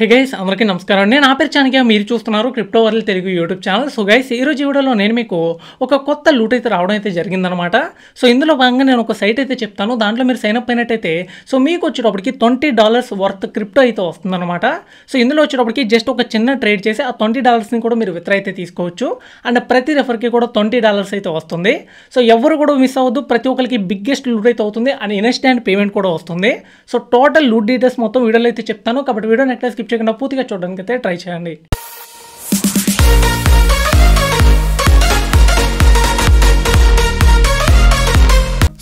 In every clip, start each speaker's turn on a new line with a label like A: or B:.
A: Hey guys అందరికీ నమస్కారం. నేను నా పేరు చాణక్య. మీరు చూస్తున్నారు crypto world Telugu YouTube channel so guys ఈ రోజు వీడియోలో నేను మీకు ఒక కొత్త లూట్ అయితే రావడం అయితే జరిగిందనమాట సో ఇందులో భాగంగా నేను ఒక సైట్ అయితే చెప్తాను. దాంట్లో మీరు సైన్ అప్ అయినట్టయితే సో మీకు వచ్చేటప్పటికి ట్వంటీ డాలర్స్ వర్త్ క్రిప్టో అయితే వస్తుందన్నమాట. సో ఇందులో వచ్చేటప్పటికి జస్ట్ ఒక చిన్న ట్రేడ్ చేసి ఆ ట్వంటీ డాలర్స్ని కూడా మీరు విత్ర అయితే తీసుకోవచ్చు. అండ్ ప్రతి రెఫర్కి కూడా ట్వంటీ డాలర్స్ అయితే వస్తుంది. సో ఎవరు కూడా మిస్ అవ్వద్దు. ప్రతి ఒక్కరికి బిగ్గెస్ట్ లూట్ అయితే అవుతుంది. అండ్ ఇన్స్టాంట్ పేమెంట్ కూడా వస్తుంది. సో టోటల్ లూట్ డీటెయిల్స్ మొత్తం వీడియోలో అయితే చెప్తాను. కాబట్టి వీడియో నెక్స్ట్ స్కిప్ చేయకుండా పూర్తిగా చూడడానికి అయితే ట్రై చేయండి.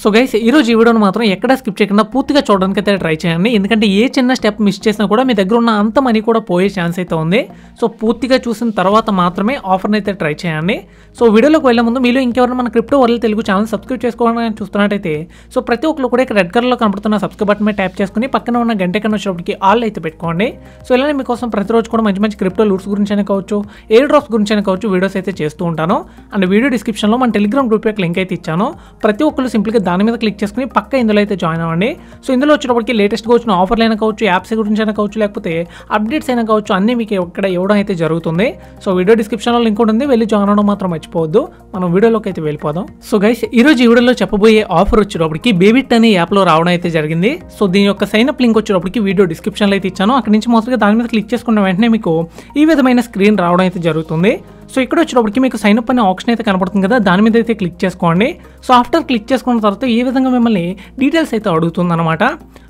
A: సో గైస్ ఈరోజు ఈ వీడియోని మాత్రం ఎక్కడ స్కిప్ చేయకుండా పూర్తిగా చూడడానికి అయితే ట్రై చేయండి. ఎందుకంటే ఏ చిన్న స్టెప్ మిస్ చేసినా కూడా మీ దగ్గర ఉన్న అంత మనీ కూడా పోయే ఛాన్స్ అయితే ఉంది. సో పూర్తిగా చూసిన తర్వాత మాత్రమే ఆఫర్ని అయితే ట్రై చేయండి. సో వీడియోలోకి వెళ్ళే ముందు మీలో ఇంకెవరైనా మన crypto world Telugu channel subscribe చేసుకోవాలని చూస్తున్నట్టయితే సో ప్రతి ఒక్కరు కూడా ఇక్కడ రెడ్ కలర్లో కనబడుతున్న సబ్స్క్రైబ్ బటన్ మీద ట్యాప్ చేసుకుని పక్కన ఉన్న గంట కన్నా ఆల్ అయితే పెట్టుకోండి. సో ఇలానే మీకోసం ప్రతిరోజు కూడా మంచి మంచి క్రిప్టో లూట్స్ గురించి అయినా కావచ్చు ఎయిర్ డ్రాప్స్ గురించి అయినా కావచ్చు వీడియోస్ అయితే చేస్తూ ఉంటాను. అండ్ వీడియో డిస్క్రిప్షన్లో మన టెలిగ్రామ్ గ్రూప్ యొక్క లింక్ అయితే ఇచ్చాను. ప్రతి ఒక్కరు సింపుల్గా దాని మీద క్లిక్ చేసుకుని పక్క ఇందులో అయితే జాయిన్ అవ్వండి. సో ఇందులో వచ్చేటప్పటికి లేటెస్ట్గా వచ్చిన ఆఫర్లు అయినా కావచ్చు యాప్స్ గురించి అయినా కావచ్చు లేకపోతే అప్డేట్స్ అయినా కావచ్చు అన్నీ మీకు ఇక్కడ ఇవ్వడం అయితే జరుగుతుంది. సో వీడియో డిస్క్రిప్షన్లో లింక్ ఉంటుంది. వెళ్ళి జాయిన్ అవ్వడం మాత్రం మర్చిపోవద్దు. మనం వీడియోలోకి అయితే వెళ్ళిపోదాం. సో గైస్ ఈ రోజు ఈ వీడియోలో చెప్పబోయే ఆఫర్ వచ్చేటప్పటికి బేబిట్ అనే యాప్లో రావడం అయితే జరిగింది. సో దీని యొక్క సైన్ అప్ లింక్ వచ్చేటప్పటికి వీడియో డిస్క్రిప్షన్లో అయితే ఇచ్చాను. అక్కడ నుంచి మొదలుగా దాని మీద క్లిక్ చేసుకున్న వెంటనే మీకు ఈ విధమైన స్క్రీన్ రావడం అయితే జరుగుతుంది. సో ఇక్కడ వచ్చేటప్పటికి మీకు సైన్ అప్ అనే ఆప్షన్ అయితే కనపడుతుంది కదా దాని మీద అయితే క్లిక్ చేసుకోండి. సో ఆఫ్టర్ క్లిక్ చేసుకున్న తర్వాత ఈ విధంగా మిమ్మల్ని డీటెయిల్స్ అయితే అడుగుతుంది అనమాట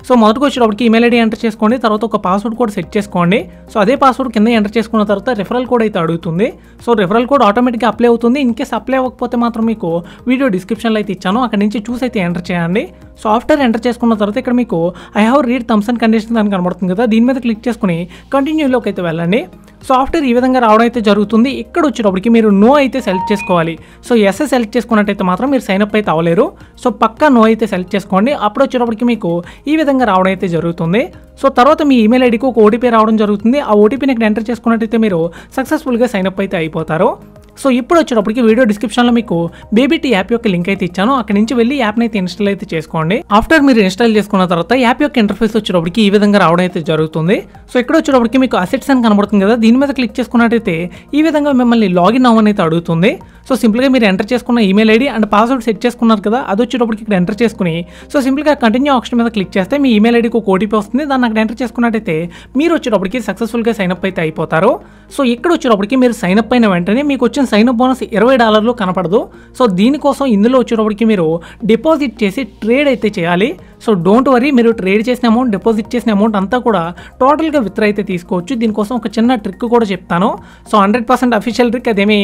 A: సో మొదటికి వచ్చేటప్పటికి ఈమెయిల్ ఐడి ఎంటర్ చేసుకోండి తర్వాత ఒక పాస్వర్డ్ కూడా సెట్ చేసుకోండి. సో అదే పాస్వర్డ్ కింద ఎంటర్ చేసుకున్న తర్వాత రెఫరల్ కోడ్ అయితే అడుగుతుంది. సో రెఫరల్ కోడ్ ఆటోమేటిక్గా అప్లై అవుతుంది. ఇన్ కేస్ అప్లై అవ్వకపోతే మాత్రం మీకు వీడియో డిస్క్రిప్షన్లో అయితే ఇచ్చాను. అక్కడ నుంచి చూసి అయితే ఎంటర్ చేయండి. సో ఆఫ్టర్ ఎంటర్ చేసుకున్న తర్వాత ఇక్కడ మీకు I have read terms and condition అని కనబడుతుంది కదా దీని మీద క్లిక్ చేసుకుని కంటిన్యూలోకి అయితే వెళ్ళండి. సాఫ్ట్వేర్ ఈ విధంగా రావడం అయితే జరుగుతుంది. ఇక్కడ వచ్చేటప్పటికి మీరు నో అయితే సెలెక్ట్ చేసుకోవాలి. సో ఎస్ సెలెక్ట్ చేసుకున్నట్టయితే మాత్రం మీరు సైన్ అప్ అయితే అవ్వలేరు. సో పక్కా నో అయితే సెలెక్ట్ చేసుకోండి. అప్పుడు వచ్చేటప్పటికి మీకు ఈ విధంగా రావడం అయితే జరుగుతుంది. సో తర్వాత మీ ఈమెయిల్ ఐడికి ఒక ఓటీపీ రావడం జరుగుతుంది. ఆ ఓటీపీని ఇక్కడ ఎంటర్ చేసుకున్నట్టయితే మీరు సక్సెస్ఫుల్గా సైన్అప్ అయితే అయిపోతారు. సో ఇప్పుడు వచ్చేటప్పటికి వీడియో డిస్క్రిప్షన్లో మీకు బేబీటీ యాప్ యొక్క లింక్ అయితే ఇచ్చాను. అక్కడ నుంచి వెళ్ళి యాప్ని అయితే ఇన్స్టాల్ అయితే చేసుకోండి. ఆఫ్టర్ మీరు ఇన్స్టాల్ చేసుకున్న తర్వాత యాప్ యొక్క ఇంటర్ఫేస్ వచ్చేటప్పటికి ఈ విధంగా రావడం అయితే జరుగుతుంది. సో ఇక్కడ వచ్చేటప్పటికి మీకు అసెట్స్ అని కనబడుతుంది కదా దీని మీద క్లిక్ చేసుకున్నట్టయితే ఈ విధంగా మిమ్మల్ని లాగిన్ అవ్వని అయితే అడుగుతుంది. సో సింపుల్గా మీరు ఎంటర్ చేసుకున్న email ID and password set చేసుకున్నారు కదా అది వచ్చేటప్పటికి ఇక్కడ ఎంటర్ చేసుకుని సో సింపుల్గా కంటిన్యూ ఆప్షన్ మీద క్లిక్ చేస్తే మీ ఈమెయిల్ ఐడికి ఒక ఓటీపీ వస్తుంది. దాన్ని అక్కడ ఎంటర్ చేసుకున్నట్టయితే మీరు వచ్చేటప్పటికి సక్సెస్ఫుల్గా సైన్ అప్ అయితే అయిపోతారు. సో ఇక్కడ వచ్చేటప్పటికి మీరు సైన్ అప్ అయిన వెంటనే మీకు వచ్చిన సైన్ అప్ బోనస్ ఇరవై డాలర్లు కనపడదు. సో దీనికోసం ఇందులో వచ్చేటప్పటికి మీరు డిపాజిట్ చేసి ట్రేడ్ అయితే చేయాలి. సో డోంట్ వరీ మీరు ట్రేడ్ చేసిన అమౌంట్ డిపాజిట్ చేసిన అమౌంట్ అంతా కూడా టోటల్గా విత్ర అయితే తీసుకోవచ్చు. దీనికోసం ఒక చిన్న ట్రిక్ కూడా చెప్తాను. So hundred percent official trick అదేమి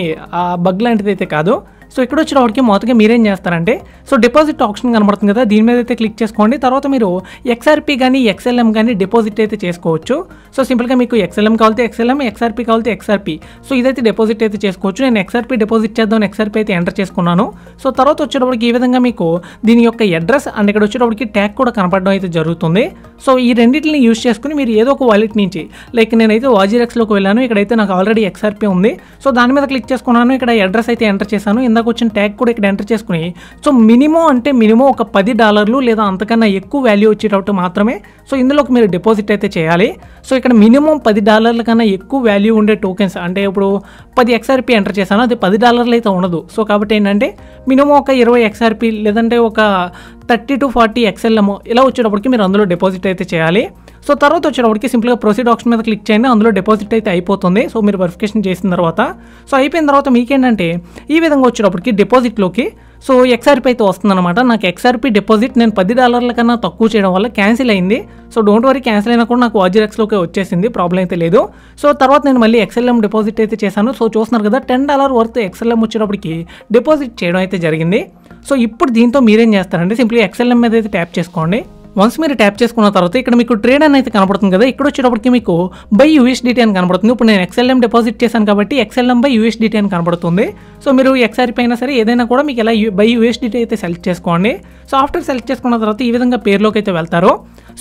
A: బగ్ లాంటిది అయితే కాదు. సో ఇక్కడ వచ్చేటప్పటికి మొదటిగా మీరేం చేస్తారంటే సో డిపాజిట్ ఆప్షన్ కనబడుతుంది కదా దీని మీద అయితే క్లిక్ చేసుకోండి. తర్వాత మీరు ఎక్స్ఆర్పి కానీ ఎక్స్ఎల్ఎం కానీ డిపాజిట్ అయితే చేసుకోవచ్చు. సో సింపుల్గా మీకు ఎక్స్ఎల్ఎం కావాలితే ఎక్స్ఎల్ఎం ఎక్స్ఆర్పి కావాలితే ఎక్స్ఆర్పి. సో ఇదైతే డిపాజిట్ అయితే చేసుకోవచ్చు. నేను ఎక్స్ఆర్పి డిపాజిట్ చేద్దాం ఎక్స్ఆర్పి అయితే ఎంటర్ చేసుకున్నాను. సో తర్వాత వచ్చేటప్పటికి ఈ విధంగా మీకు దీని యొక్క అడ్రస్ అండ్ ఇక్కడ వచ్చేటప్పటికి ట్యాగ్ కూడా కనపడడం అయితే జరుగుతుంది. సో ఈ రెండింటిని యూస్ చేసుకుని మీరు ఏదో ఒక వాలెట్ నుంచి లైక్ నేనైతే వాజిరెక్స్లోకి వెళ్ళాను ఇక్కడైతే నాకు ఆల్రెడీ ఎక్స్ఆర్పి ఉంది. సో దాని మీద క్లిక్ చేసుకున్నాను ఇక్కడ అడ్రస్ అయితే ఎంటర్ చేశాను. ఇందాక వచ్చిన ట్యాగ్ కూడా ఇక్కడ ఎంటర్ చేసుకుని సో మినిమం అంటే మినిమం ఒక పది డాలర్లు లేదా అంతకన్నా ఎక్కువ వాల్యూ వచ్చేటట్టు మాత్రమే సో ఇందులోకి మీరు డిపాజిట్ అయితే చేయాలి. సో ఇక్కడ మినిమం పది డాలర్ల కన్నా ఎక్కువ వాల్యూ ఉండే టోకెన్స్ అంటే ఇప్పుడు పది ఎక్స్ఆర్పి ఎంటర్ చేశాను అది పది డాలర్లు అయితే ఉండదు. సో కాబట్టి ఏంటంటే మినిమం ఒక ఇరవై ఎక్స్ఆర్పి లేదంటే ఒక థర్టీ టు ఫార్టీ ఎక్స్ఎల్ఎం ఇలా వచ్చేటప్పటికి మీరు అందులో డిపాజిట్ అయితే చేయాలి. సో తర్వాత వచ్చేటప్పటికి సింపుల్గా ప్రొసీడ్ ఆప్షన్ మీద క్లిక్ చేయండి. అందులో డిపాజిట్ అయితే అయిపోతుంది. సో మీరు వెరిఫికేషన్ చేసిన తర్వాత సో అయిపోయిన తర్వాత మీకేంటంటే ఈ విధంగా వచ్చేటప్పటికి డిపాజిట్లోకి సో ఎక్స్ఆర్పి అయితే వస్తుందన్నమాట. నాకు ఎక్స్ఆర్పి డిపాజిట్ నేను పది డాలర్ల కన్నా తక్కువ చేయడం వల్ల క్యాన్సిల్ అయింది. సో డోంట్ వరీ క్యాన్సిల్ అయినా కూడా నాకు వాజిరెక్స్లోకి వచ్చేసింది. ప్రాబ్లం అయితే లేదు. సో తర్వాత నేను మళ్ళీ ఎక్స్ఎల్ఎం డిపాజిట్ అయితే చేశాను. సో చూస్తున్నారు కదా టెన్ డాలర్ వర్త్ ఎక్స్ఎల్ఎం వచ్చేటప్పటికి డిపాజిట్ చేయడం అయితే జరిగింది. సో ఇప్పుడు దీంతో మీరేం చేస్తారంటే సింప్లీ ఎక్స్ఎల్ఎం మీద అయితే ట్యాప్ చేసుకోండి. వన్స్ మీరు ట్యాప్ చేసుకున్న తర్వాత ఇక్కడ మీకు ట్రేడ్ అని అయితే కనపడుతుంది కదా ఇక్కడ వచ్చేటప్పటికి మీకు బై యూఎస్డిటీ అని కనబడుతుంది ఇప్పుడు నేను ఎక్స్ఎల్ఎం డిపాజిట్ చేశాను కాబట్టి ఎక్స్ఎల్ఎం బై యూఎస్డిటీ అని కనబడుతుంది సో మీరు ఎక్స్ఆర్ పైన సరే ఏదైనా కూడా మీకు ఇలా బై యూఎస్డిటీ అయితే సెలెక్ట్ చేసుకోండి. సో ఆఫ్టర్ సెలెక్ట్ చేసుకున్న తర్వాత ఈ విధంగా పేర్లోకి అయితే వెళ్తారు.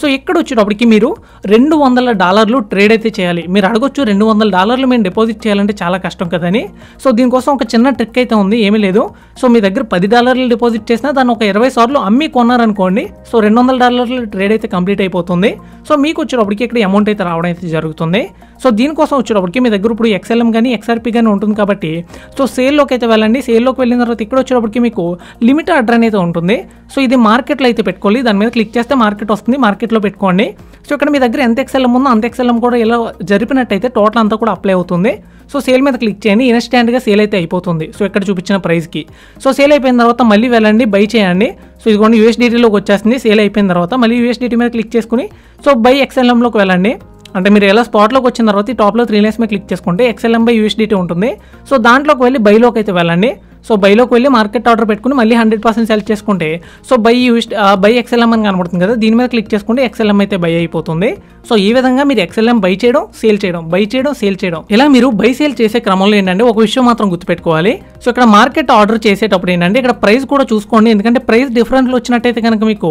A: సో ఇక్కడ వచ్చేటప్పటికి మీరు రెండు వందల డాలర్లు ట్రేడ్ అయితే చేయాలి. మీరు అడగొచ్చు రెండు వందల డాలర్లు మేము డిపాజిట్ చేయాలంటే చాలా కష్టం కదని. సో దీనికోసం ఒక చిన్న ట్రిక్ అయితే ఉంది ఏమీ లేదు. సో మీ దగ్గర పది డాలర్లు డిపాజిట్ చేసినా దాన్ని ఒక ఇరవై సార్లు అమ్మి కొన్నారనుకోండి సో రెండు వందల డాలర్లు ట్రేడ్ అయితే కంప్లీట్ అయిపోతుంది. సో మీకు వచ్చేటప్పటికి ఇక్కడ అమౌంట్ అయితే రావడం అయితే జరుగుతుంది. సో దీనికోసం వచ్చేటప్పటికి మీ దగ్గర ఇప్పుడు ఎక్స్ఎల్ఎం కానీ ఎక్స్ఆర్పి కానీ ఉంటుంది కాబట్టి సో సేల్లోకి అయితే వెళ్ళండి. సేల్లోకి వెళ్ళిన తర్వాత ఇక్కడ వచ్చేటప్పటికి మీకు లిమిట్ ఆర్డర్ అనేది ఉంటుంది. సో ఇది మార్కెట్లో అయితే పెట్టుకోవాలి దాని మీద క్లిక్ చేస్తే మార్కెట్ వస్తుంది. మార్కెట్లో పెట్టుకోండి. సో ఇక్కడ మీ దగ్గర ఎంత ఎక్స్ఎల్ఎం ఉందో అంత ఎక్స్ఎల్ఎం కూడా ఇలా జరిపినట్టయితే టోటల్ అంతా కూడా అప్లై అవుతుంది. సో సేల్ మీద క్లిక్ చేయండి. ఇన్స్టాంట్గా సేల్ అయితే అయిపోతుంది. సో ఇక్కడ చూపించిన ప్రైస్కి సో సేల్ అయిపోయిన తర్వాత మళ్ళీ వెళ్ళండి బై చేయండి. సో ఇదిగోండి యూఎస్డిటీలోకి వచ్చేస్తుంది సేల్ అయిపోయిన తర్వాత మళ్ళీ యూఎస్డిటీ మీద క్లిక్ చేసుకుని సో బై ఎక్సెల్ఎంలోకి వెళ్ళండి. అంటే మీరు ఎలా స్పాట్లోకి వచ్చిన తర్వాత ఈ టాప్లో త్రీ లైన్స్ మీద క్లిక్ చేసుకుంటే ఎక్స్ఎల్ఎం బై యూఎస్డిటీ ఉంటుంది. సో దాంట్లోకి వెళ్ళి బైలోకి అయితే వెళ్ళండి. సో బైలోకి వెళ్ళి మార్కెట్ ఆర్డర్ పెట్టుకుని మళ్ళీ హండ్రెడ్ పర్సెంట్ సెల్ చేసుకుంటే so buy use buy XLM అని కనబడుతుంది కదా దీని మీద క్లిక్ చేసుకుంటే ఎక్స్ఎల్ఎం అయితే బై అయిపోతుంది. సో ఈ విధంగా మీరు ఎక్స్ఎల్ఎం బై చేయడం సేల్ చేయడం బై చేయడం సేల్ చేయడం. ఇలా మీరు బై సేల్ చేసే క్రమంలో ఏంటంటే ఒక విషయం మాత్రం గుర్తుపెట్టుకోవాలి. సో ఇక్కడ మార్కెట్ ఆర్డర్ చేసేటప్పుడు ఏంటంటే ఇక్కడ ప్రైస్ కూడా చూసుకోండి. ఎందుకంటే ప్రైస్ డిఫరెంట్లు వచ్చినట్టయితే కనుక మీకు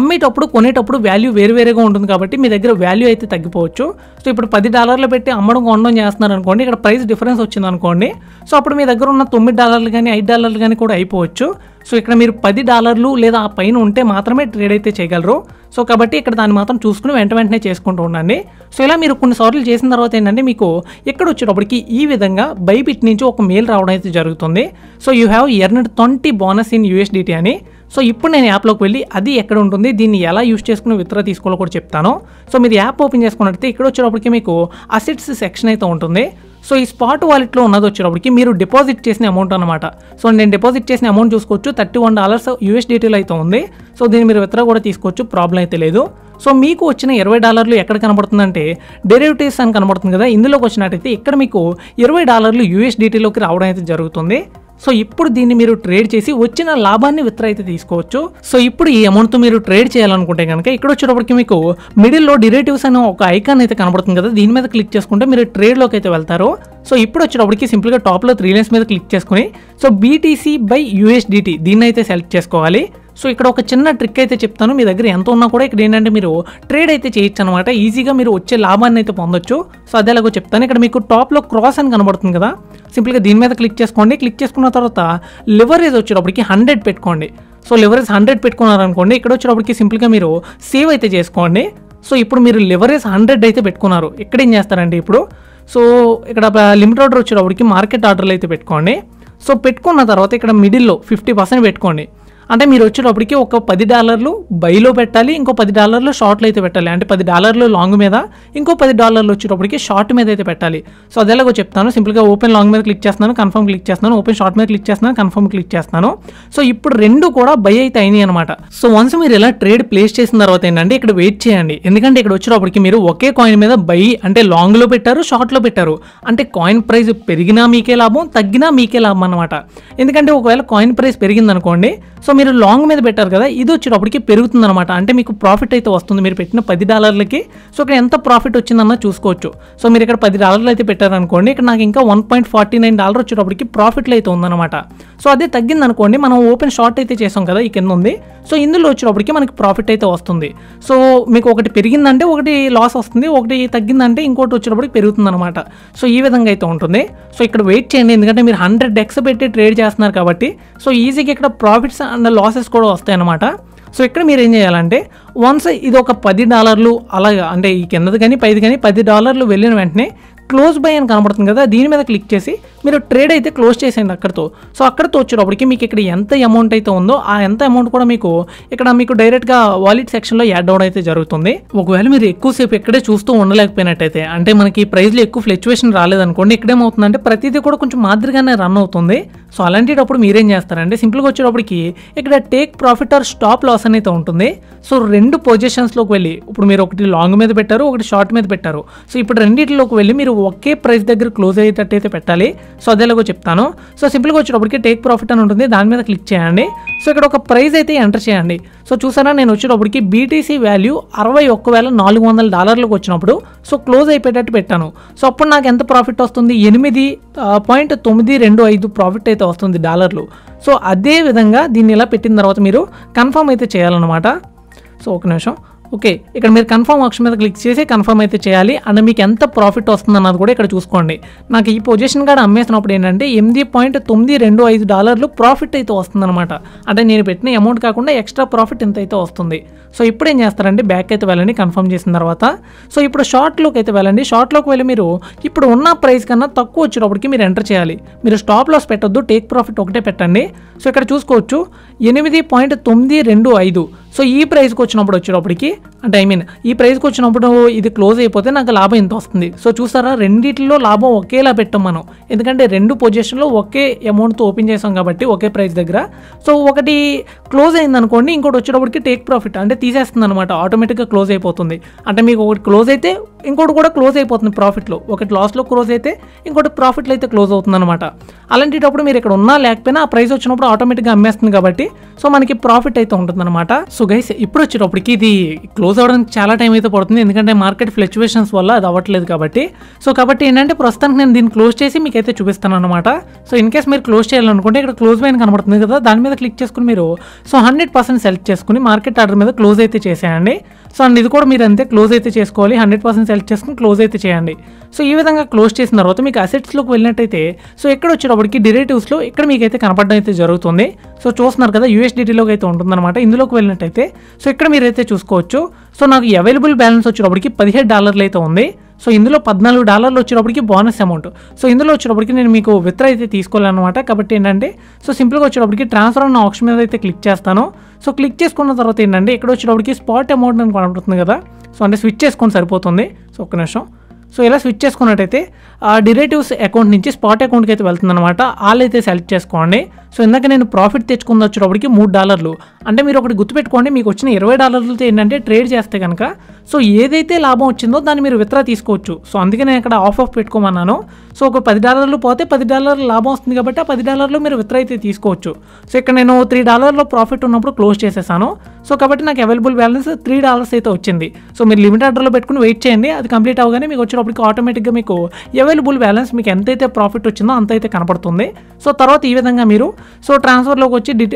A: అమ్మేటప్పుడు కొనేటప్పుడు వాల్యూ వేరువేరేగా ఉంటుంది కాబట్టి మీ దగ్గర వాల్యూ అయితే తగ్గిపోవచ్చు. సో ఇప్పుడు పది డాలర్లు పెట్టి అమ్మడం కొనడం చేస్తున్నారు అనుకోండి ఇక్కడ ప్రైస్ డిఫరెన్స్ వచ్చింది అనుకోండి సో అప్పుడు మీ దగ్గర ఉన్న తొమ్మిది డాలర్లు కానీ ఐదు డాలర్లు కానీ కూడా అయిపోవచ్చు. సో ఇక్కడ మీరు పది డాలర్లు లేదా ఆ పైన ఉంటే మాత్రమే ట్రేడ్ అయితే చేయగలరు. సో కాబట్టి ఇక్కడ దాన్ని మాత్రం చూసుకుని వెంట వెంటనే చేసుకుంటూ ఉండండి. సో ఇలా మీరు కొన్నిసార్లు చేసిన తర్వాత ఏంటంటే మీకు ఇక్కడ వచ్చేటప్పటికి ఈ విధంగా బైబిట్ నుంచి ఒక మెయిల్ రావడం అయితే జరుగుతుంది. So you have earned twenty bonus in USDT అని. సో ఇప్పుడు నేను యాప్లోకి వెళ్ళి అది ఎక్కడ ఉంటుంది దీన్ని ఎలా యూస్ చేసుకుని విత్డ్రా తీసుకోవాలో కూడా చెప్తాను. సో మీరు యాప్ ఓపెన్ చేసుకున్నట్టయితే ఇక్కడ వచ్చేటప్పటికి మీకు అసెట్స్ సెక్షన్ అయితే ఉంటుంది. సో ఈ స్పాట్ వాలెట్లో ఉన్నది వచ్చేటప్పటికి మీరు డిపాజిట్ చేసిన అమౌంట్ అనమాట సో నేను డిపాజిట్ చేసిన అమౌంట్ చూసుకోవచ్చు. థర్టీ వన్ డాలర్స్ యూఎస్డిటీలో అయితే ఉంది. సో దీన్ని మీరు విత్డ్రా కూడా తీసుకోవచ్చు. ప్రాబ్లం అయితే లేదు. సో మీకు వచ్చిన ఇరవై డాలర్లు ఎక్కడ కనబడుతుందంటే డెరివేటివ్స్ అని కనబడుతుంది కదా. ఇందులోకి వచ్చినట్టయితే ఇక్కడ మీకు ఇరవై డాలర్లు యూఎస్డిటీలోకి రావడం అయితే జరుగుతుంది. సో ఇప్పుడు దీన్ని మీరు ట్రేడ్ చేసి వచ్చిన లాభాన్ని విత్ర అయితే తీసుకోవచ్చు. సో ఇప్పుడు ఈ అమౌంట్తో మీరు ట్రేడ్ చేయాలనుకుంటే కనుక ఇక్కడ వచ్చేటప్పటికి మీకు మిడిల్లో డిరేటివ్స్ అనే ఒక ఐకాన్ అయితే కనబడుతుంది కదా దీని మీద క్లిక్ చేసుకుంటే మీరు ట్రేడ్లోకి అయితే వెళ్తారు. సో ఇప్పుడు వచ్చేటప్పటికి సింపుల్గా టాప్లో త్రీ లైన్స్ మీద క్లిక్ చేసుకుని సో బీటీసీ బై యూఎస్డిటీ దీన్ని అయితే సెలెక్ట్ చేసుకోవాలి. సో ఇక్కడ ఒక చిన్న ట్రిక్ అయితే చెప్తాను. మీ దగ్గర ఎంత ఉన్నా కూడా ఇక్కడ ఏంటంటే మీరు ట్రేడ్ అయితే చేయొచ్చు అనమాట ఈజీగా మీరు వచ్చే లాభాన్ని అయితే పొందొచ్చు. సో అదే ఎలాగో చెప్తాను. ఇక్కడ మీకు టాప్లో క్రాస్ అని కనబడుతుంది కదా. సింపుల్గా దీని మీద క్లిక్ చేసుకోండి. క్లిక్ చేసుకున్న తర్వాత లివరేజ్ వచ్చేటప్పటికి హండ్రెడ్ పెట్టుకోండి. సో లివరేజ్ హండ్రెడ్ పెట్టుకున్నారనుకోండి ఇక్కడ వచ్చేటప్పటికి సింపుల్గా మీరు సేవ్ అయితే చేసుకోండి. సో ఇప్పుడు మీరు లివరేజ్ హండ్రెడ్ అయితే పెట్టుకున్నారు. ఇక్కడ ఏం చేస్తారండి ఇప్పుడు? సో ఇక్కడ లిమిట్ ఆర్డర్ వచ్చేటప్పటికి మార్కెట్ ఆర్డర్లు అయితే పెట్టుకోండి. సో పెట్టుకున్న తర్వాత ఇక్కడ మిడిల్లో ఫిఫ్టీ పర్సెంట్ పెట్టుకోండి. అంటే మీరు వచ్చేటప్పటికి ఒక పది డాలర్లు బైలో పెట్టాలి ఇంకో పది డాలర్లు షార్ట్లో అయితే పెట్టాలి. అంటే పది డాలర్లు లాంగ్ మీద ఇంకో పది డాలర్లు వచ్చేటప్పటికి షార్ట్ మీద అయితే పెట్టాలి. సో అదేలాగో చెప్తాను. సింపుల్గా ఓపెన్ లాంగ్ మీద క్లిక్ చేస్తున్నాను కన్ఫర్మ్ క్లిక్ చేస్తున్నాను ఓపెన్ షార్ట్ మీద క్లిక్ చేస్తున్నాను కన్ఫర్మ్ క్లిక్ చేస్తున్నాను. సో ఇప్పుడు రెండు కూడా బై అయితే అయినాయి అనమాట సో వన్స్ మీరు ఇలా ట్రేడ్ ప్లేస్ చేసిన తర్వాత ఏంటంటే ఇక్కడ వెయిట్ చేయండి. ఎందుకంటే ఇక్కడ వచ్చేటప్పటికి మీరు ఒకే కాయిన్ మీద బై అంటే లాంగ్లో పెట్టారు షార్ట్లో పెట్టారు. అంటే కాయిన్ ప్రైస్ పెరిగినా మీకే లాభం తగ్గినా మీకే లాభం అనమాట ఎందుకంటే ఒకవేళ కాయిన్ ప్రైస్ పెరిగిందనుకోండి సో మీరు లాంగ్ మీద పెట్టారు కదా ఇది వచ్చేటప్పటికి పెరుగుతుంది అనమాట అంటే మీకు ప్రాఫిట్ అయితే వస్తుంది. మీరు పెట్టిన పది డాలర్లకి సో ఇక్కడ ఎంత ప్రాఫిట్ వచ్చిందన్న చూసుకోవచ్చు. సో మీరు ఇక్కడ పది డాలర్లు అయితే పెట్టారనుకోండి ఇక్కడ నాకు ఇంకా one point forty nine dollar వచ్చేటప్పటికి ప్రాఫిట్లో అయితే ఉందన్నమాట. సో అదే తగ్గింది అనుకోండి మనం ఓపెన్ షార్ట్ అయితే చేసాం కదా ఈ కింద ఉంది. సో ఇందులో వచ్చేటప్పటికి మనకి ప్రాఫిట్ అయితే వస్తుంది. సో మీకు ఒకటి పెరిగిందంటే ఒకటి లాస్ వస్తుంది ఒకటి తగ్గిందంటే ఇంకోటి వచ్చేటప్పటికి పెరుగుతుంది అనమాట సో ఈ విధంగా అయితే ఉంటుంది. సో ఇక్కడ వెయిట్ చేయండి ఎందుకంటే మీరు హండ్రెడ్ డెక్స్ పెట్టి ట్రేడ్ చేస్తున్నారు కాబట్టి సో ఈజీగా ఇక్కడ ప్రాఫిట్స్ అండ్ లాసెస్ కూడా వస్తాయి అన్నమాట. సో ఇక్కడ మీరు ఏం చేయాలంటే వన్స్ ఇది ఒక పది డాలర్లు అలాగా అంటే ఈ కిందది కానీ పైది కానీ పది డాలర్లు వెళ్ళిన వెంటనే క్లోజ్ బై అని కనబడుతుంది కదా దీని మీద క్లిక్ చేసి మీరు ట్రేడ్ అయితే క్లోజ్ చేసేయండి అక్కడితో. సో అక్కడితో వచ్చేటప్పటికి మీకు ఇక్కడ ఎంత అమౌంట్ అయితే ఉందో ఆ ఎంత అమౌంట్ కూడా మీకు ఇక్కడ మీకు డైరెక్ట్గా వాలెట్ సెక్షన్లో యాడ్ అవడం అయితే జరుగుతుంది. ఒకవేళ మీరు ఎక్కువసేపు ఇక్కడే చూస్తూ ఉండలేకపోయినట్టయితే అంటే మనకి ప్రైస్లో ఎక్కువ ఫ్లక్చువేషన్ రాలేదనుకోండి ఇక్కడేమవుతుందంటే ప్రతిదీ కూడా కొంచెం మాదిరిగానే రన్ అవుతుంది. సో అలాంటిటప్పుడు మీరేం చేస్తారంటే సింపుల్గా వచ్చేటప్పటికి ఇక్కడ take profit or stop loss అనేది ఉంటుంది. సో రెండు పొజిషన్స్లోకి వెళ్ళి ఇప్పుడు మీరు ఒకటి లాంగ్ మీద పెట్టారు ఒకటి షార్ట్ మీద పెట్టారు. సో ఇప్పుడు రెండింటిలోకి వెళ్ళి మీరు ఒకే ప్రైస్ దగ్గర క్లోజ్ అయ్యేటట్టు అయితే పెట్టాలి. సో అదేలాగో చెప్తాను. సో సింపుల్గా వచ్చేటప్పటికి టేక్ ప్రాఫిట్ అని ఉంటుంది. దాని మీద క్లిక్ చేయండి. సో ఇక్కడ ఒక ప్రైస్ అయితే ఎంటర్ చేయండి. సో చూసారా నేను వచ్చేటప్పటికి బీటీసీ వాల్యూ అరవై ఒక్క వేల నాలుగు వందల డాలర్లకు వచ్చినప్పుడు సో క్లోజ్ అయిపోయేటట్టు పెట్టాను. సో అప్పుడు నాకు ఎంత ప్రాఫిట్ వస్తుంది? ఎనిమిది పాయింట్ తొమ్మిది రెండు ఐదు ప్రాఫిట్ అయితే వస్తుంది డాలర్లు. సో అదే విధంగా దీన్ని ఇలా పెట్టిన తర్వాత మీరు కన్ఫర్మ్ అయితే చేయాలన్నమాట. సో ఒక నిమిషం. ఓకే ఇక్కడ మీరు కన్ఫర్మ్ ఆప్షన్ మీద క్లిక్ చేసి కన్ఫర్మ్ అయితే చేయాలి. అండ్ మీకు ఎంత ప్రాఫిట్ వస్తుంది అన్నది కూడా ఇక్కడ చూసుకోండి. నాకు ఈ పొజిషన్ కాడ అమ్మేసినప్పుడు ఏంటంటే ఎనిమిది పాయింట్ తొమ్మిది రెండు ఐదు డాలర్లు ప్రాఫిట్ అయితే వస్తుందన్నమాట. అంటే నేను పెట్టిన అమౌంట్ కాకుండా ఎక్స్ట్రా ప్రాఫిట్ ఎంత అయితే వస్తుంది. సో ఇప్పుడు ఏం చేస్తారంటే బ్యాక్ అయితే వెళ్ళండి కన్ఫర్మ్ చేసిన తర్వాత. సో ఇప్పుడు షార్ట్లోకి అయితే వెళ్ళండి. షార్ట్లోకి వెళ్ళి మీరు ఇప్పుడు ఉన్న ప్రైస్ కన్నా తక్కువ వచ్చేటప్పటికి మీరు ఎంటర్ చేయాలి. మీరు స్టాప్ లాస్ పెట్టొద్దు టేక్ ప్రాఫిట్ ఒకటే పెట్టండి. సో ఇక్కడ చూసుకోవచ్చు. ఎనిమిది పాయింట్ తొమ్మిది రెండు ఐదు. సో ఈ ప్రైస్కి వచ్చినప్పుడు వచ్చేటప్పటికి అంటే ఐ మీన్ ఈ ప్రైస్కి వచ్చినప్పుడు ఇది క్లోజ్ అయిపోతే నాకు లాభం ఎంత వస్తుంది? సో చూసారా? రెండిట్లో లాభం ఒకేలా పెట్టాం మనం. ఎందుకంటే రెండు పొజిషన్లో ఒకే అమౌంట్తో ఓపెన్ చేసాం కాబట్టి ఒకే ప్రైస్ దగ్గర. సో ఒకటి క్లోజ్ అయింది అనుకోండి ఇంకోటి వచ్చేటప్పటికి టేక్ ప్రాఫిట్ అంటే తీసేస్తుంది అనమాట ఆటోమేటిక్గా క్లోజ్ అయిపోతుంది. అంటే మీకు ఒకటి క్లోజ్ అయితే ఇంకోటి కూడా క్లోజ్ అయిపోతుంది ప్రాఫిట్లో. ఒకటి లాస్లో క్లోజ్ అయితే ఇంకోటి ప్రాఫిట్లో అయితే క్లోజ్ అవుతుంది అనమాట అలాంటిటప్పుడు మీరు ఇక్కడ ఉన్నా లేకపోయినా ఆ ప్రైస్ వచ్చినప్పుడు ఆటోమేటిక్గా అమ్మేస్తుంది కాబట్టి సో మనకి ప్రాఫిట్ అయితే ఉంటుందన్నమాట. సో గైస్ ఇప్పుడు వచ్చేటప్పటికి ఇది క్లోజ్ అవ్వడానికి చాలా టైం అయితే పడుతుంది. ఎందుకంటే మార్కెట్ ఫ్లక్చువేషన్స్ వల్ల అది అవ్వట్లేదు కాబట్టి. సో కాబట్టి ఏంటంటే ప్రస్తుతానికి నేను దీన్ని క్లోజ్ చేసి మీకు అయితే చూపిస్తాను అనమాట సో ఇన్ కేస్ మీరు క్లోజ్ చేయాలనుకుంటే ఇక్కడ క్లోజ్ పైన కనబడుతుంది కదా దాని మీద క్లిక్ చేసుకుని మీరు సో హండ్రెడ్ పర్సెంట్ సెలెక్ట్ చేసుకుని మార్కెట్ ఆర్డర్ మీద క్లోజ్ అయితే చేసేయండి. సో అండ్ ఇది కూడా మీరు అంతే క్లోజ్ అయితే చేసుకోవాలి. హండ్రెడ్ పర్సెంట్ సెలెక్ట్ చేసుకుని క్లోజ్ అయితే చేయండి. సో ఈ విధంగా క్లోజ్ చేసిన తర్వాత మీకు అసెట్స్లోకి వెళ్ళినట్టయితే సో ఎక్కడ వచ్చేటప్పటికి డిరేటివ్స్లో ఇక్కడ మీకు అయితే కనపడడం అయితే జరుగుతుంది. సో చూస్తున్నారు కదా యూఎస్డిటీలోకి అయితే ఉంటుందన్నమాట. ఇందులోకి వెళ్ళినట్టయితే సో ఇక్కడ మీరైతే చూసుకోవచ్చు. సో నాకు అవైలబుల్ బ్యాలెన్స్ వచ్చేటప్పటికి పదిహేడు డాలర్లు అయితే ఉంది. సో ఇందులో పద్నాలుగు డాలర్లు వచ్చేటప్పటికి బోనస్ అమౌంట్ సో ఇందులో వచ్చేటప్పటికి నేను మీకు విత్ర అయితే తీసుకోవాలన్నమాట కాబట్టి ఏంటంటే సో సింపుల్గా వచ్చేటప్పటికి ట్రాన్స్ఫర్ అన్న ఆప్షన్ మీద అయితే క్లిక్ చేస్తాను. సో క్లిక్ చేసుకున్న తర్వాత ఏంటంటే ఇక్కడ వచ్చేటప్పటికి స్పాట్ అమౌంట్ అని కనబడుతుంది కదా. సో అంటే స్విచ్ చేసుకొని సరిపోతుంది. సో ఒక్క నిమిషం. సో ఇలా స్విచ్ చేసుకున్నట్టయితే ఆ డిరేటివ్స్ అకౌంట్ నుంచి స్పాట్ అకౌంట్కి అయితే వెళ్తుందన్నమాట. వాళ్ళు అయితే సెలెక్ట్ చేసుకోండి. సో ఇందాక నేను ప్రాఫిట్ తెచ్చుకుంది వచ్చేటప్పటికి మూడు డాలర్లు. అంటే మీరు ఒకటి గుర్తుపెట్టుకోండి మీకు వచ్చిన ఇరవై డాలర్లతో ఏంటంటే ట్రేడ్ చేస్తే కనుక సో ఏదైతే లాభం వచ్చిందో దాన్ని మీరు విత్రా తీసుకోవచ్చు. సో అందుకే నేను ఇక్కడ ఆఫ్ ఆఫ్ పెట్టుకోమన్నాను. సో ఒక పది డాలర్లు పోతే పది డాలర్లు లాభం వస్తుంది కాబట్టి ఆ పది డాలర్లు మీరు విత్రా అయితే తీసుకోవచ్చు. సో ఇక్కడ నేను త్రీ డాలర్లో ప్రాఫిట్ ఉన్నప్పుడు క్లోజ్ చేసేసాను. సో కాబట్టి నాకు అవైలబుల్ బ్యాలెన్స్ త్రీ డాలర్స్ అయితే వచ్చింది. సో మీరు లిమిట్ ఆర్డర్లో పెట్టుకుని వెయిట్ చేయండి అది కంప్లీట్ అవగానే మీకు వచ్చేటప్పటికి ఆటోమేటిక్గా మీకు అవైలబుల్ బ్యాలెన్స్ మీకు ఎంతైతే ప్రాఫిట్ వచ్చిందో అంతైతే కనపడుతుంది. సో తర్వాత ఈ విధంగా మీరు సో ట్రాన్స్ఫర్లోకి వచ్చి డి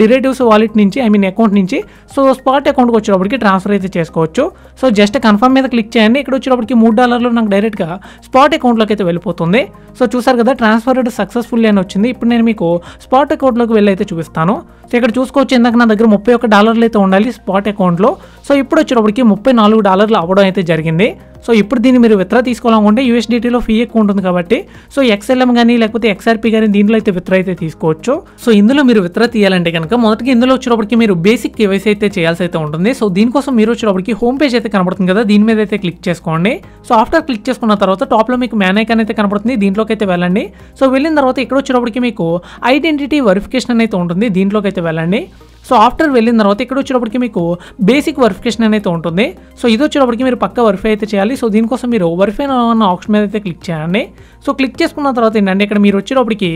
A: డిరేటివ్స్ వాలెట్ నుంచి ఐ మీన్ అకౌంట్ నుంచి సో స్పాట్ అకౌంట్కి వచ్చేటప్పటికి ట్రాన్స్ఫర్ అయితే చేసుకోవచ్చు. సో జస్ట్ కన్ఫర్మ్ మీద క్లిక్ చేయండి ఇక్కడ వచ్చేటప్పటికి మూడు డాలర్లు నాకు డైరెక్ట్గా స్పాట్ అకౌంట్లోకి అయితే వెళ్ళిపోతుంది. సో చూసారు కదా ట్రాన్స్ఫర్ సక్సెస్ఫుల్ అని వచ్చింది. ఇప్పుడు నేను మీకు స్పాట్ అకౌంట్లోకి వెళ్ళి అయితే చూపిస్తాను. సో ఇక్కడ చూసుకోవచ్చు ఇందాక నా దగ్గర ముప్పై ఒక్క డాలర్లు అయితే ఉండాలి స్పాట్ అకౌంట్లో. సో ఇప్పుడు వచ్చేటప్పటికి ముప్పై నాలుగు డాలర్లు అవ్వడం అయితే జరిగింది. సో ఇప్పుడు దీన్ని మీరు విత్డ్రా తీసుకోవాలనుకుంటే యూఎస్డిటీలో ఫీ ఎక్కువ ఉంటుంది కాబట్టి సో ఎక్స్ఎల్ఎం కానీ లేకపోతే ఎక్స్ఆర్పి కానీ దీంట్లో అయితే విత్డ్రా అయితే తీసుకోవచ్చు. సో ఇందులో మీరు విత్డ్రా తీయాలంటే కనుక మొదటికి ఇందులో వచ్చేటప్పటికి మీరు బేసిక్ కేవైసీ అయితే చేయాల్సి అయితే ఉంటుంది. సో దీనికోసం మీరు వచ్చేటప్పటికి హోమ్ పేజ్ అయితే కనబడుతుంది కదా దీని మీద అయితే క్లిక్ చేసుకోండి. సో ఆఫ్టర్ క్లిక్ చేసుకున్న తర్వాత టాప్లో మీకు మేనేకన్ అయితే కనబడుతుంది దీంట్లోకి అయితే వెళ్ళండి. సో వెళ్ళిన తర్వాత ఇక్కడ వచ్చేటప్పటికి మీకు ఐడెంటిటీ వెరిఫికేషన్ అయితే ఉంటుంది దీంట్లోకి అయితే వెళ్ళండి. సో ఆఫ్టర్ వెళ్ళిన తర్వాత ఇక్కడ వచ్చేటప్పటికి మీకు బేసిక్ వెరిఫికేషన్ అనేది ఉంటుంది. సో ఇది వచ్చేటప్పటికి మీరు పక్క వెరిఫై అయితే చేయాలి. సో దీనికోసం మీరు వెరిఫై అన్న ఆప్షన్ మీద అయితే క్లిక్ చేయండి. సో క్లిక్ చేసుకున్న తర్వాత ఏంటంటే ఇక్కడ మీరు వచ్చేటప్పటికి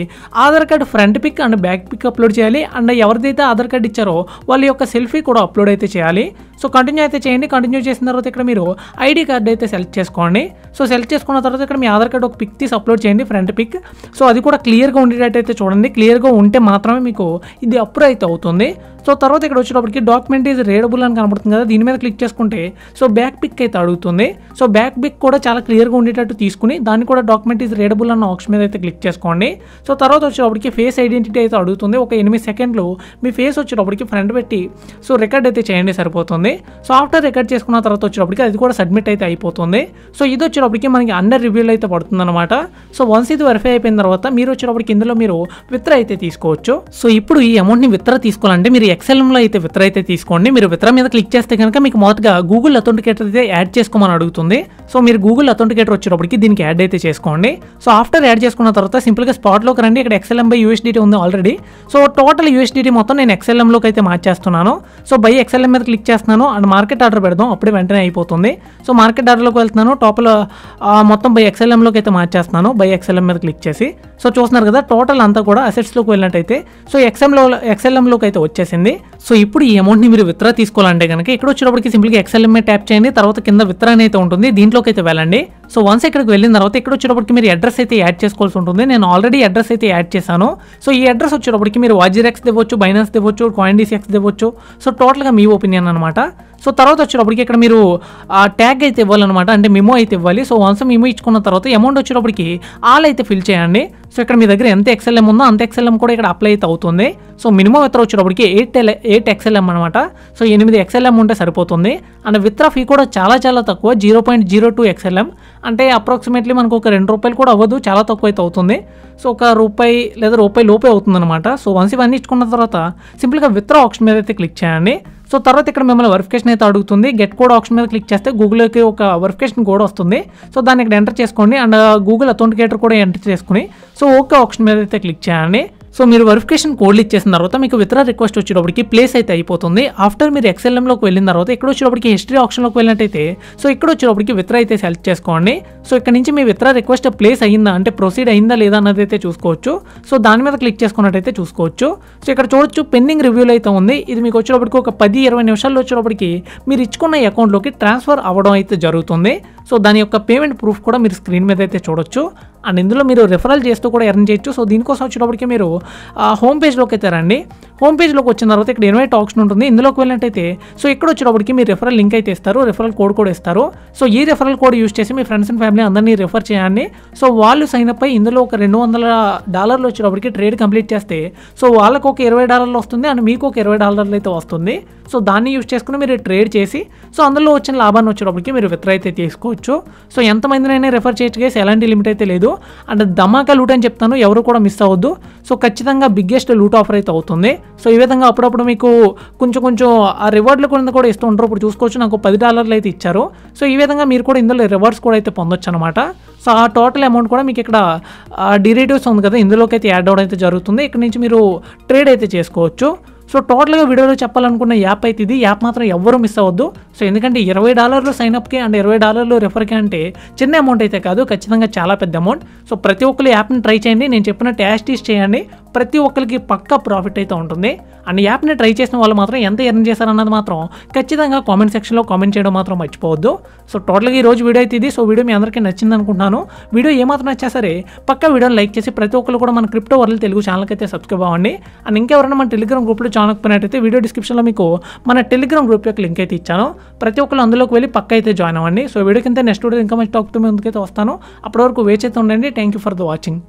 A: Aadhaar card front pic and back pic upload చేయాలి. అండ్ ఎవరిదైతే ఆధార్ కార్డు ఇచ్చారో వాళ్ళ యొక్క సెల్ఫీ కూడా అప్లోడ్ అయితే చేయాలి. సో కంటిన్యూ అయితే చేయండి. కంటిన్యూ చేసిన తర్వాత ఇక్కడ మీరు ఐడి కార్డు అయితే సెలెక్ట్ చేసుకోండి. సో సెలెక్ట్ చేసుకున్న తర్వాత ఇక్కడ మీ ఆధార్ కార్డు ఒక పిక్ తీసి అప్లోడ్ చేయండి ఫ్రంట్ పిక్. సో అది కూడా క్లియర్గా ఉండేటట్టు అయితే చూడండి. క్లియర్గా ఉంటే మాత్రమే మీకు ఇది అప్రూవ్ అయితే అవుతుంది. సో తర్వాత ఇక్కడ వచ్చేటప్పటికి డాక్యుమెంట్ ఈజ్ రేడబుల్ అని కనబడుతుంది కదా దీని మీద క్లిక్ చేసుకుంటే సో బ్యాక్ పిక్ అయితే అడుగుతుంది. సో బ్యాక్ పిక్ కూడా చాలా క్లియర్గా ఉండేటట్టు తీసుకుని దాన్ని కూడా డాక్యుమెంట్ ఈజ్ రేడబుల్ అన్న ఆప్షన్ మీద అయితే క్లిక్ చేసుకోండి. సో తర్వాత వచ్చేటప్పటికి ఫేస్ ఐడెంటిటీ అయితే అడుగుతుంది. ఒక ఎనిమిది సెకండ్లు మీ ఫేస్ వచ్చేటప్పటికి ఫ్రంట్ పెట్టి సో రికార్డ్ అయితే చేయండి సరిపోతుంది. సో ఆఫ్టర్ రికార్డ్ చేసుకున్న తర్వాత వచ్చేటప్పటికి అది కూడా సబ్మిట్ అయితే అయిపోతుంది. సో ఇది వచ్చేటప్పటికి మనకి అండర్ రివ్యూలో అయితే పడుతుందన్నమాట. సో వన్స్ ఇది వెరిఫై అయిపోయిన తర్వాత మీరు వచ్చేటప్పటికి ఇందులో మీరు విత్ర అయితే తీసుకోవచ్చు. సో ఇప్పుడు ఈ అమౌంట్ని విత్ర తీసుకోవాలంటే మీరు ఎక్సెల్ఎంలో అయితే విత్ర అయితే తీసుకోండి. మీరు విత్ర మీద క్లిక్ చేస్తే కనుక మీకు మొదటగా గూగుల్ అథెంటికేటర్ అయితే యాడ్ చేసుకోమని అడుగుతుంది. సో మీరు గూగుల్ అథెంటికేటర్ వచ్చేటప్పటికి దీనికి యాడ్ అయితే చేసుకోండి. సో ఆఫ్టర్ యాడ్ చేసుకున్న తర్వాత సింపుల్గా స్పాట్లోకి రండి. ఇక్కడ ఎక్సెల్ఎం బై యూఎస్డిటీ ఉంది ఆల్రెడీ సో టోటల్ యూఎస్డిటీ మొత్తం నేను ఎక్సెల్ఎంలోకి అయితే మార్చేస్తున్నాను. సో బై ఎక్సెల్ఎం మీద క్లిక్ చేస్తున్నాను. అండ్ మార్కెట్ ఆర్డర్ పెడదాం. అప్పుడే వెంటనే అయిపోతుంది. సో మార్కెట్ ఆర్డర్లోకి వెళ్తున్నాను. టాప్లో మొత్తం బై ఎక్సెల్ఎంలోకి అయితే మార్చేస్తున్నాను. బై ఎక్సెల్ఎం మీద క్లిక్ చేసి. సో చూస్తున్నారు కదా టోటల్ అంతా కూడా అసెట్స్లోకి వెళ్ళినట్టయితే సో ఎక్సెంలో ఎక్సెల్ఎంలోకి అయితే వచ్చేసింది. సో ఇప్పుడు ఈ అమౌంట్ని మీరు విత్డ్రా తీసుకోవాలంటే కనుక ఇక్కడ వచ్చేటప్పటికి సింపుల్గా ఎక్సెల్ఎం ట్యాప్ చేయండి. తర్వాత కింద విత్డ్రా అయితే ఉంటుంది. దీంట్లోకి అయితే వెళ్ళండి. సో వన్స్ ఇక్కడికి వెళ్ళిన తర్వాత ఇక్కడ వచ్చేటప్పటికి మీరు అడ్రస్ అయితే యాడ్ చేసుకోవాల్సి ఉంటుంది. నేను ఆల్రెడీ అడ్రస్ అయితే యాడ్ చేశాను. సో ఈ అడ్రస్ వచ్చేటప్పటికి మీరు వాజిరెక్స్ ఇవ్వచ్చు బైనాన్స్ ఇవ్వచ్చు కాయిన్ ఎక్స్ ఇవ్వచ్చు సో టోటల్గా మీ ఒపీనియన్ అనమాట సో తర్వాత వచ్చేటప్పటికి ఇక్కడ మీరు ఆ ట్యాగ్ అయితే ఇవ్వాలన్నమాట. అంటే మిమో అయితే ఇవ్వాలి. సో వన్స్ మిమో ఇచ్చుకున్న తర్వాత అమౌంట్ వచ్చేటప్పటికి ఆల్ అయితే ఫిల్ చేయండి. సో ఇక్కడ మీ దగ్గర ఎంత ఎక్స్ఎల్ఎం ఉందో అంత ఎక్స్ఎల్ఎం కూడా ఇక్కడ అప్లై అయితే అవుతుంది. సో మినిమం విత్ర వచ్చేటప్పటికి ఎయిట్ ఎయిట్ ఎక్స్ఎల్ఎం అనమాట సో ఎనిమిది ఎక్స్ఎల్ఎం ఉంటే సరిపోతుంది. అండ్ విత్ర ఫీ కూడా చాలా చాలా తక్కువ. Zero point zero two XLM అంటే అప్రాక్సిమేట్లీ మనకు ఒక రెండు రూపాయలు కూడా అవ్వదు. చాలా తక్కువ అయితే అవుతుంది. సో ఒక రూపాయి లేదా రూపాయి లోపే అవుతుందన్నమాట. సో వన్స్ ఇవన్నీ ఇచ్చుకున్న తర్వాత సింపుల్గా విత్ర ఆప్షన్ మీద అయితే క్లిక్ చేయండి. సో తర్వాత ఇక్కడ మిమ్మల్ని వెరిఫికేషన్ అయితే అడుగుతుంది. గెట్ కోడ్ ఆప్షన్ మీద క్లిక్ చేస్తే గూగుల్కి ఒక వెరిఫికేషన్ కోడ్ వస్తుంది. సో దాన్ని ఇక్కడ ఎంటర్ చేసుకోండి. అండ్ గూగుల్ అథెంటికేటర్ కూడా ఎంటర్ చేసుకుని సో ఓకే ఆప్షన్ మీద అయితే క్లిక్ చేయండి. సో మీరు వెరిఫికేషన్ కోడ్లు ఇచ్చేసిన తర్వాత మీకు విత్రా రిక్వెస్ట్ వచ్చేటప్పటికి ప్లేస్ అయితే అయిపోతుంది. ఆఫ్టర్ మీరు ఎక్స్ఎల్ఎంలోకి వెళ్ళిన తర్వాత ఇక్కడ వచ్చేటప్పటికి హిస్టరీ ఆప్షన్లోకి వెళ్ళినట్టయితే సో ఇక్కడ వచ్చేటప్పటికి విత్రా అయితే సెలెక్ట్ చేసుకోండి. సో ఇక్కడ నుంచి మీ విత్రా రిక్వెస్ట్ ప్లేస్ అయిందా అంటే ప్రొసీడ్ అయిందా లేదా అన్నది అయితే చూసుకోవచ్చు. సో దాని మీద క్లిక్ చేసుకున్నట్టయితే చూసుకోవచ్చు. సో ఇక్కడ చూడొచ్చు పెండింగ్ రివ్యూలు అయితే ఉంది. ఇది మీకు వచ్చేటప్పటికి ఒక పది ఇరవై నిమిషాల్లో వచ్చేటప్పటికి మీరు ఇచ్చుకున్న అకౌంట్లోకి ట్రాన్స్ఫర్ అవ్వడం అయితే జరుగుతుంది. సో దాని యొక్క పేమెంట్ ప్రూఫ్ కూడా మీరు స్క్రీన్ మీద అయితే చూడొచ్చు. అండ్ ఇందులో మీరు రిఫరల్ చేస్తూ కూడా ఎర్న్ చేయొచ్చు. సో దీనికోసం వచ్చేటప్పటికి మీరు హోమ్ పేజ్లోకి అయితే రండి. హోమ్ పేజ్లోకి వచ్చిన తర్వాత ఇక్కడ ఇన్వైట్ ఆప్షన్ ఉంటుంది. ఇందులోకి వెళ్ళినట్టయితే సో ఇక్కడ వచ్చేటప్పటికి మీరు రిఫరల్ లింక్ అయితే ఇస్తారు. రిఫరల్ కోడ్ కూడా ఇస్తారు. సో ఈ రిఫరల్ కోడ్ యూస్ చేసి మీ ఫ్రెండ్స్ అండ్ ఫ్యామిలీ అందరినీ రిఫర్ చేయండి. సో వాళ్ళు సైన్ అప్ అయి ఇందులో ఒక రెండు వందల డాలర్లు వచ్చేటప్పటికి ట్రేడ్ కంప్లీట్ చేస్తే సో వాళ్ళకు ఒక ఇరవై డాలర్లు వస్తుంది. అండ్ మీకు ఒక ఇరవై డాలర్లు అయితే వస్తుంది. సో దాన్ని యూస్ చేసుకుని మీరు ట్రేడ్ చేసి సో అందులో వచ్చిన లాభాన్ని వచ్చేటప్పటికి మీరు విత్ర అయితే తీసుకోవచ్చు. సో ఎంతమందినైనా రెఫర్ చేయచ్చు కేసు ఎలాంటి లిమిట్ అయితే లేదు. అండ్ ధమాకా లూట్ అని చెప్తాను ఎవరు కూడా మిస్ అవ్వద్దు. సో ఖచ్చితంగా బిగ్గెస్ట్ లూట్ ఆఫర్ అయితే అవుతుంది. సో ఈ విధంగా అప్పుడప్పుడు మీకు కొంచెం కొంచెం ఆ రివార్డులు కూడా కూడా ఇస్తూ ఉంటారు. ఇప్పుడు చూసుకోవచ్చు నాకు పది డాలర్లు అయితే ఇచ్చారు. సో ఈ విధంగా మీరు కూడా ఇందులో రివార్డ్స్ కూడా అయితే పొందొచ్చు అనమాట సో ఆ టోటల్ అమౌంట్ కూడా మీకు ఇక్కడ డిరేటివ్స్ ఉంది కదా ఇందులోకి అయితే యాడ్ అవడం అయితే జరుగుతుంది. ఇక్కడ నుంచి మీరు ట్రేడ్ అయితే చేసుకోవచ్చు. సో టోటల్గా వీడియోలో చెప్పాలనుకున్న యాప్ అయితే ఇది. యాప్ మాత్రం ఎవ్వరూ మిస్ అవ్వద్దు. సో ఎందుకంటే ఇరవై డాలర్లు సైన్అప్కి అండ్ ఇరవై డాలర్లు రెఫర్కి అంటే చిన్న అమౌంట్ అయితే కాదు ఖచ్చితంగా చాలా పెద్ద అమౌంట్ సో ప్రతి ఒక్కరు యాప్ని ట్రై చేయండి. నేను చెప్పిన ట్యాస్టీస్ చేయండి. ప్రతి ఒక్కరికి పక్కా ప్రాఫిట్ అయితే ఉంటుంది. అండ్ యాప్ని ట్రై చేసిన వాళ్ళు మాత్రం ఎంత ఎర్న్ చేశారన్నది మాత్రం ఖచ్చితంగా కామెంట్ సెక్షన్లో కామెంట్ చేయడం మాత్రం మర్చిపోవద్దు. సో టోటల్గా ఈ రోజు వీడియో అయితే ఇది. సో వీడియో మీ అందరికీ నచ్చింది అనుకుంటున్నాను. వీడియో ఏమాత్రం నచ్చా సరే పక్క వీడియోని లైక్ చేసి ప్రతి ఒక్కరు కూడా మన క్రిప్టో వరల్డ్ తెలుగు ఛానల్కి అయితే సబ్స్క్రైబ్ అవ్వండి. అండ్ ఇంకెవరైనా మన టెలిగ్రామ్ గ్రూప్లో జాయిన్ అయిపోయినట్టయితే వీడియో డిస్క్రిప్షన్లో మీకు మన టెలిగ్రామ్ గ్రూప్ యొక్క లింక్ అయితే ఇచ్చాను. ప్రతి ఒక్కరు అందులోకి వెళ్ళి పక్క అయితే జాయిన్ అవ్వండి. సో వీడియో కింద నెక్స్ట్ వీడియో ఇంకా మంచి టాక్తో ముందుకైతే వస్తాను. అప్పటి వరకు వేచి అయితే ఉండండి. Thank you for the watching